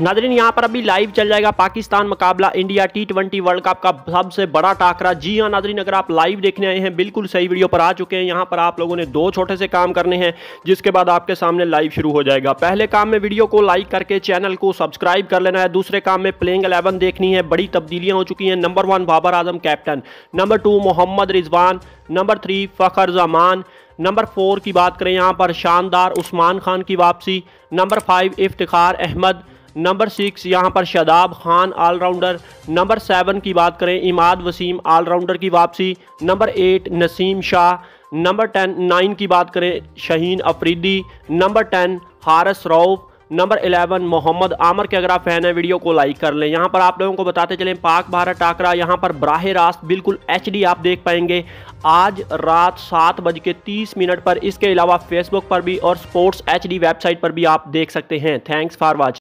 नाजरीन, यहाँ पर अभी लाइव चल जाएगा पाकिस्तान मुकाबला India T twenty world cup का सबसे बड़ा टाकरा। जी हाँ नाजरीन, अगर आप लाइव देखने आए हैं, बिल्कुल सही वीडियो पर आ चुके हैं। यहाँ पर आप लोगों ने दो छोटे से काम करने हैं, जिसके बाद आपके सामने लाइव शुरू हो जाएगा। पहले काम में वीडियो को लाइक करके चैनल को सब्सक्राइब कर लेना है। दूसरे काम में प्लेइंग अलेवन देखनी है। बड़ी तब्दीलियाँ हो चुकी हैं। Number one Babar Azam captain number two Mohammad Rizwan. Number three Fakhar Zaman. Number four की बात करें, यहाँ पर शानदार उस्मान खान की वापसी. Number five Iftikhar Ahmed. Number six, यहाँ पर Shadab Khan allrounder. Number seven की बात करें, इमाद वसीम ऑलराउंडर की वापसी। Number eight, Naseem Shah. Number ten, nine की बात करें, Shaheen Afridi. Number ten, Haris Rauf. Number 11 Mohammad Amir के, अगर आप फ़ैन है, वीडियो को लाइक कर लें। यहाँ पर आप लोगों को बताते चलें, पाक भारत टाकरा, यहाँ पर बराह रास्त बिल्कुल एचडी आप देख पाएँगे। आज रात सात बज के तीस मिनट पर, इसके अलावा फेसबुक पर भी और स्पोर्ट्स एच वेबसाइट पर भी आप देख सकते हैं। Thanks for watching.